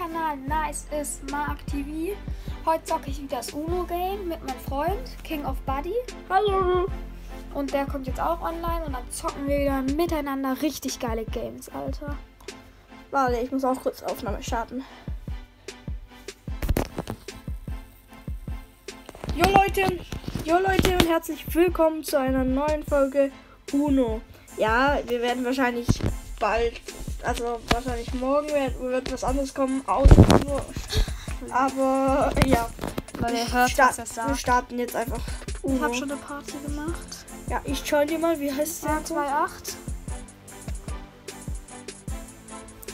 Kanal Nice is Mark TV. Heute zocke ich wieder das Uno-Game mit meinem Freund King of Buddy. Hallo. Und der kommt jetzt auch online und dann zocken wir wieder miteinander richtig geile Games, Alter. Warte, ich muss auch kurz Aufnahme starten. Jo Leute, jo Leute und herzlich willkommen zu einer neuen Folge Uno. Ja, wir werden wahrscheinlich bald, also wahrscheinlich morgen wird, wird was anderes kommen, außer Uno. Aber ja, Weil ihr hört, Sta was er wir starten jetzt einfach Ich Uno. habe schon eine Party gemacht. ja, ich schau dir mal, wie heißt der? 228.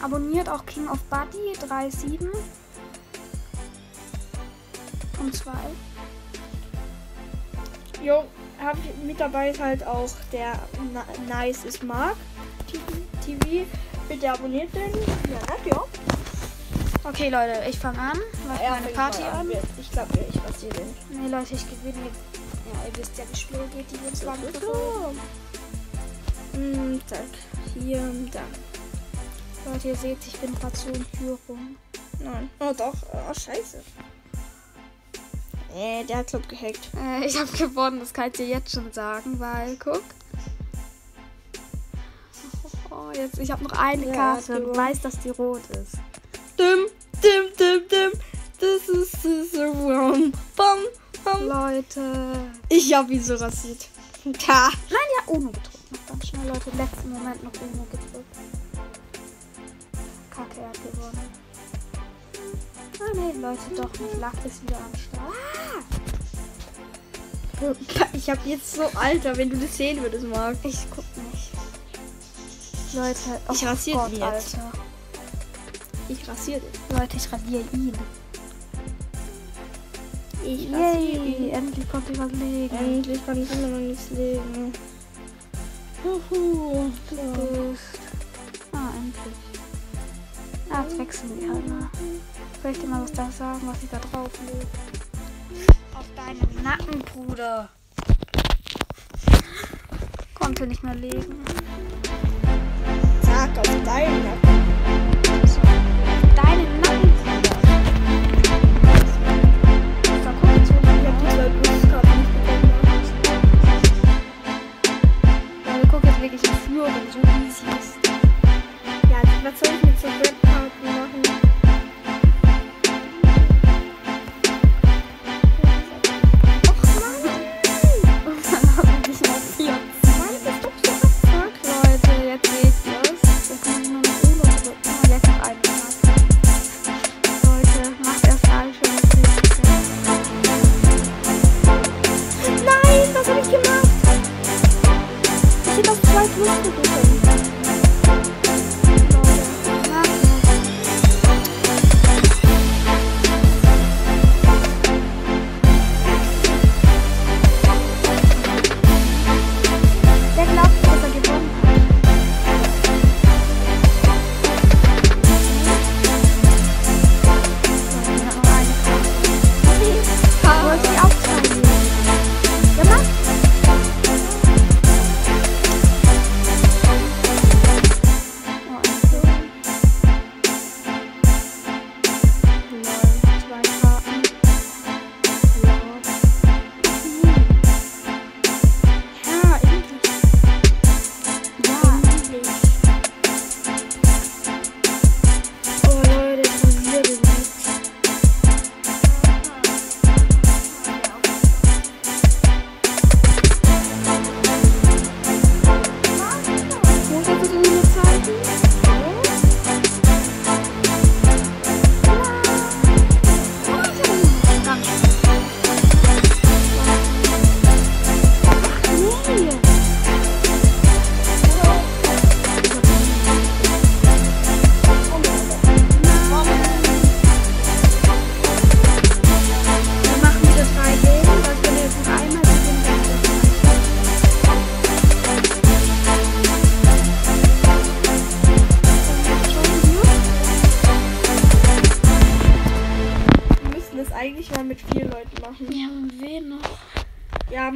Abonniert auch King of Buddy 37. Und 2. Jo, hab ich, mit dabei ist halt auch der Na Nice is Mark TV. Bitte abonniert den. Ja, ja. Okay, Leute, ich fange an. Mach Er meine Party an. Ich glaube, ich rasiere den. Nee, Leute, ich gewinne. Ja, ihr wisst ja, wie Spiel geht, die uns lang. Hm, zack. Hier und da. Leute, ihr seht, ich bin gerade so in Führung. Nein. Oh doch. Oh, scheiße. Äh, der hat glaub gehackt. Äh, ich habe gewonnen, das kann ich dir jetzt schon sagen, weil, guck. Oh, jetzt, ich habe noch eine Ja, Karte du- und weiß, dass die rot ist. Dim, dim, dim, dim. Das ist so wrong. Bam, bam. Leute. Ich hab ihn so rasiert. Ta. Nein, ja, Uno gedrückt. Ganz schnell, Leute. Im letzten Moment noch Uno gedrückt. Kacke, er hat gewonnen. Ah, nee, Leute, doch nicht. Lacht ist wieder am Start. Ich hab jetzt so alter, wenn du das sehen würdest, Marc. Ich guck. Leute, oh Ich rasier Gott, ihn jetzt. Alter. Ich rasiere dich. Leute, ich radiere ihn. Ich rasiere ihn. endlich konnte ich was legen. Endlich kann ich immer noch nichts legen. Juhu. Bist. Ah, endlich. Ah, jetzt wechseln die halt mal. Soll ich dir mal was da sagen, was ich da drauf lege? Auf deinen Nacken, Bruder. Konnte nicht mehr legen. Sag auf deinen Nacken.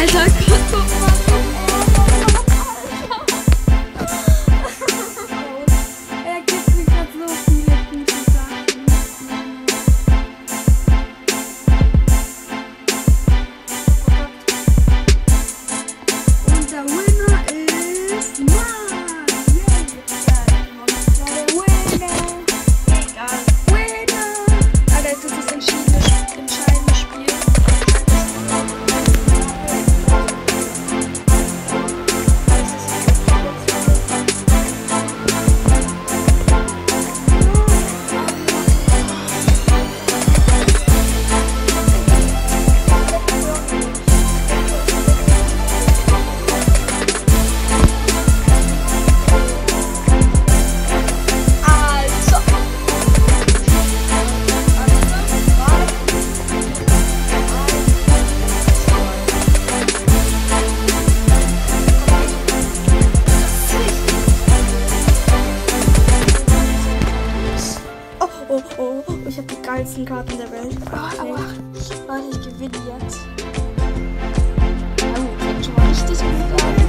알던 Oh, oh, oh. Ich habe die geilsten Karten der Welt. Oh, aber Warte, ich gewinne jetzt. Oh, schon mal richtig gut aus.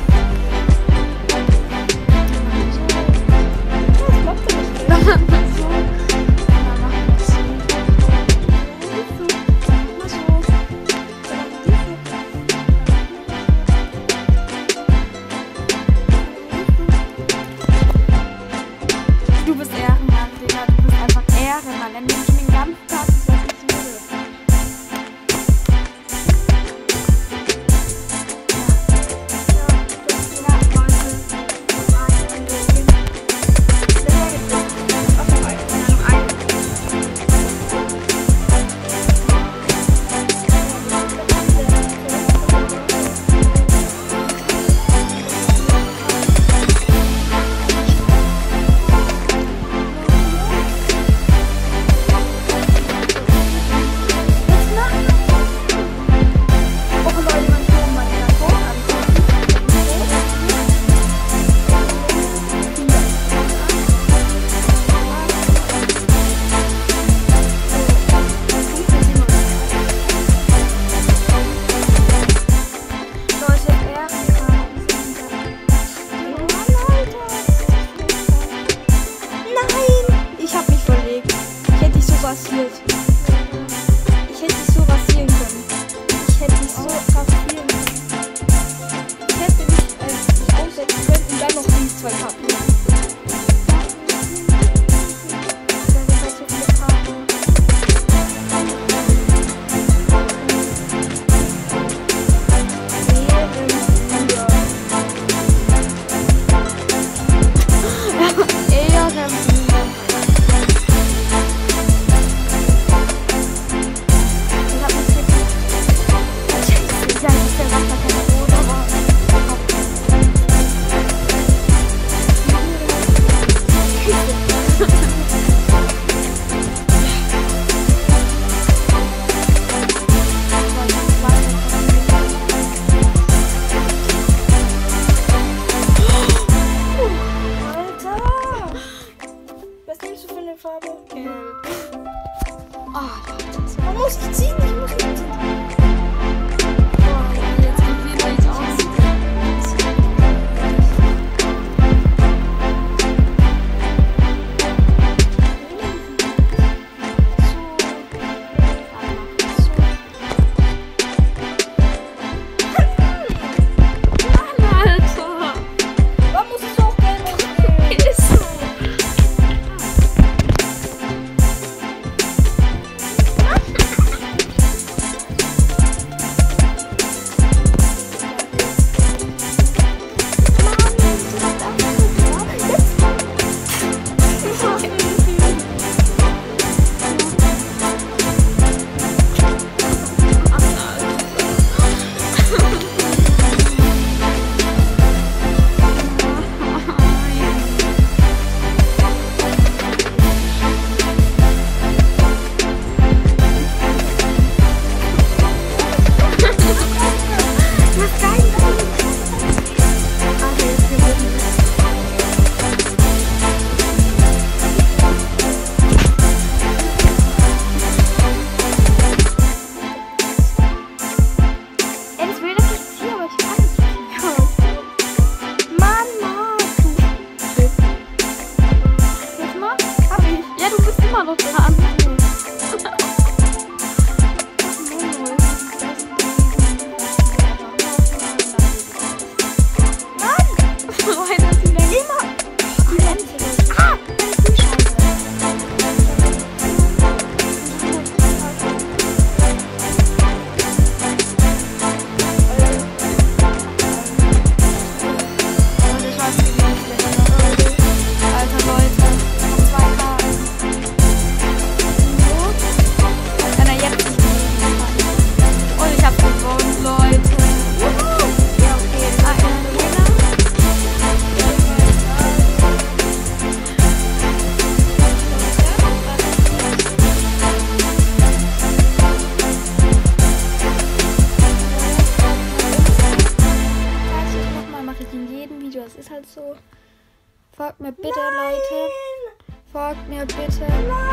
Folgt mir bitte.